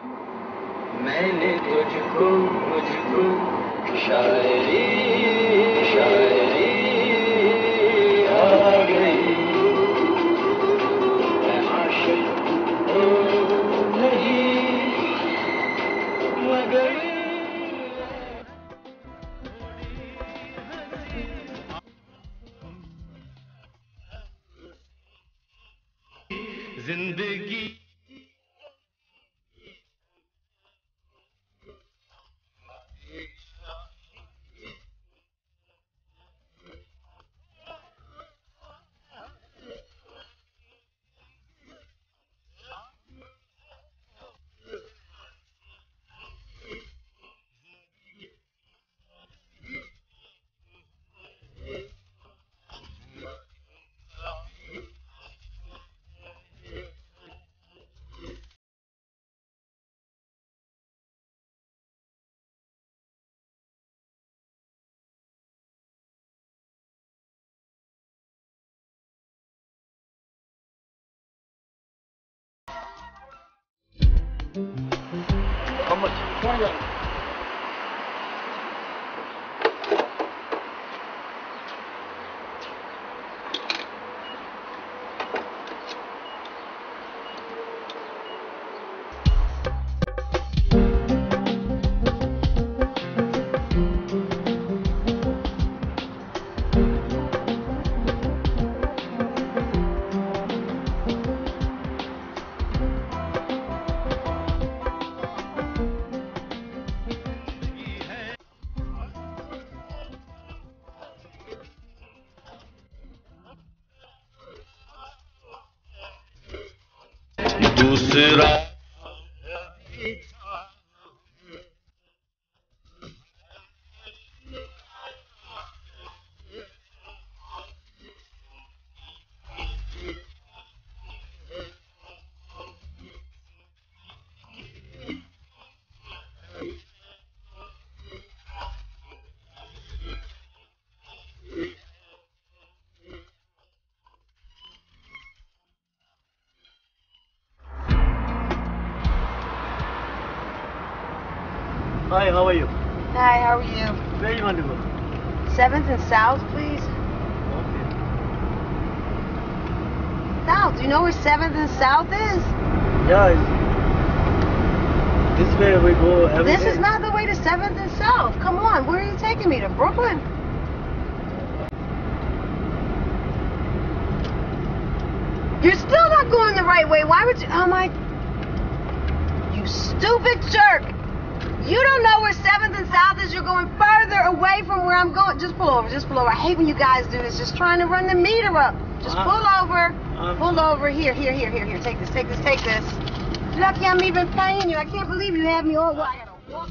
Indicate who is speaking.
Speaker 1: मैंने तुझको मुझको शायरी शायरी आ गई। आशिक नहीं मगर ज़िंदगी
Speaker 2: much? 28.
Speaker 1: Será?
Speaker 2: Hi, how are you?
Speaker 3: Hi, how are you?
Speaker 2: Where you want to go?
Speaker 3: 7th and South, please.
Speaker 2: Okay.
Speaker 3: South, do you know where 7th and South is?
Speaker 2: Yeah, it's, this way we go every
Speaker 3: This
Speaker 2: day.
Speaker 3: is not the way to 7th and South. Come on, where are you taking me? To Brooklyn? You're still not going the right way. Why would you? Oh my. You stupid jerk. You don't know where 7th and South is. You're going further away from where I'm going. Just pull over. Just pull over. I hate when you guys do this. Just trying to run the meter up. Just
Speaker 2: Uh,
Speaker 3: pull over.
Speaker 2: um,
Speaker 3: pull over. Here, here, here, here, here. Take this, take this, take this. Lucky I'm even paying you. I can't believe you have me all. Walk